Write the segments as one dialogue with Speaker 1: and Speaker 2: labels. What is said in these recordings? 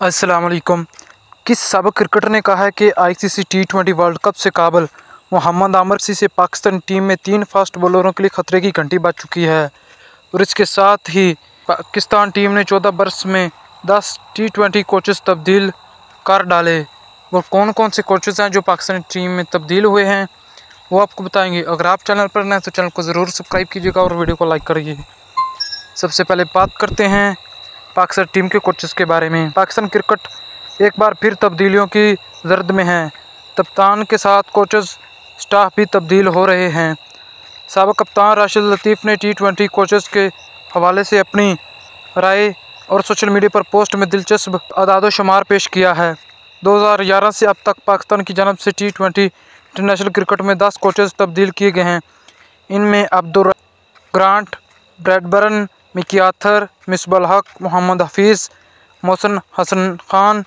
Speaker 1: السلام علیکم۔ کس سابق کرکٹر نے کہا ہے کہ I C C T twenty world cup سے قابل؟ محمد عامر سی سے پاکستان ٹیم میں تین فاسٹ بولروں کے لیے خطرے کی گھنٹی بچ چکی ہے۔ اور اس کے ساتھ ہی پاکستان ٹیم نے چودہ برس میں دس ٹی ٹوینٹی کوچز تبدیل کر ڈالے۔ اور کون کون سے کوچز ہیں جو پاکستان ٹیم میں تبدیل ہوئے ہیں؟ وہ آپ کو بتائیں گے۔ اگر آپ چینل پر نئے تو چینل کو ضرور سبسکرائب کیجیے گا اور ویڈیو کو لائک کریے۔ سب سے پہلے بات کرتے ہیں پاکستان ٹیم کے کوچز کے بارے میں۔ پاکستان کرکٹ ایک بار پھر تبدیلیوں کی زرد میں ہیں کپتان کے ساتھ کوچز سٹاف بھی تبدیل ہو رہے ہیں۔ سابق کپتان راشد لطیف نے ٹی ٹوینٹی کوچز کے حوالے سے اپنی رائے اور سوشل میڈیا پر پوسٹ میں دلچسپ اعداد و شمار پیش کیا ہے۔ دو ہزار گیارہ سے اب تک پاکستان کی جانب سے ٹی ٹوینٹی انٹرنیشنل کرکٹ میں دس کوچز تبدیل کیے گئے ہیں۔ ان میں Abdur Grant Bradburn Mickey Arthur Misbah ul Haq Muhammad Hafeez, محسن حسن خان،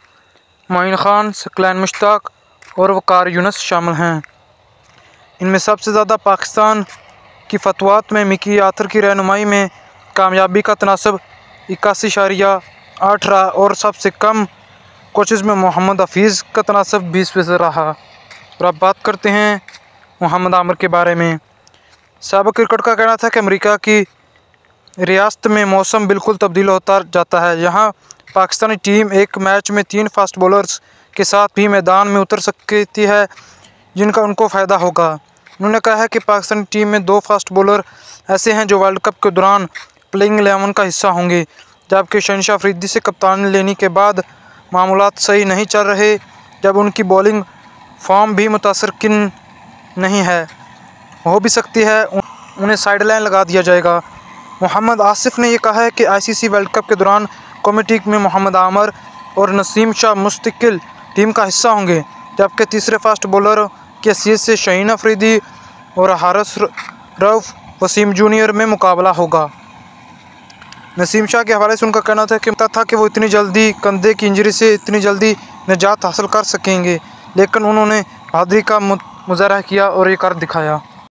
Speaker 1: معین خان، سکلین مشتاق اور وقار یونس شامل ہیں۔ ان میں سب سے زیادہ پاکستان کی فتوات میں مکی آتھر کی رہنمائی میں کامیابی کا تناسب اکاسی اشاریہ آٹھ رہا اور سب سے کم کوچز میں محمد حفیظ کا تناسب بیس فیصد رہا۔ اور اب بات کرتے ہیں محمد عامر کے بارے میں۔ سابق کرکٹ کا کہنا تھا کہ امریکہ کی ریاست میں موسم بالکل تبدیل ہوتا جاتا ہے۔ یہاں پاکستانی ٹیم ایک میچ میں تین فاسٹ بولرز کے ساتھ بھی میدان میں اتر سکتی ہے، جن کا ان کو فائدہ ہوگا۔ انہوں نے کہا ہے کہ پاکستانی ٹیم میں دو فاسٹ بولر ایسے ہیں جو ورلڈ کپ کے دوران پلینگ الیون کا حصہ ہوں گے، جبکہ شہنشاہ افریدی سے کپتانی لینے کے بعد معاملات صحیح نہیں چل رہے، جب ان کی بولنگ فارم بھی متاثر کن نہیں ہے۔ ہو بھی سکتی ہے، انہیں سائیڈ لائن لگا دیا جائے گا۔ محمد آصف نے یہ کہا ہے کہ I C C world cup کے دوران کمیٹی میں محمد عامر اور نسیم شاہ مستقل ٹیم کا حصہ ہوں گے، جبکہ تیسرے فاسٹ بولر کی حیثیت سے شہین افریدی اور حارث روف وسیم جونیئر میں مقابلہ ہوگا۔ نسیم شاہ کے حوالے سے ان کا کہنا تھا کہ تھا کہ وہ اتنی جلدی کندھے کی انجری سے اتنی جلدی نجات حاصل کر سکیں گے، لیکن انہوں نے بہادری کا مظاہرہ کیا اور یہ کر دکھایا۔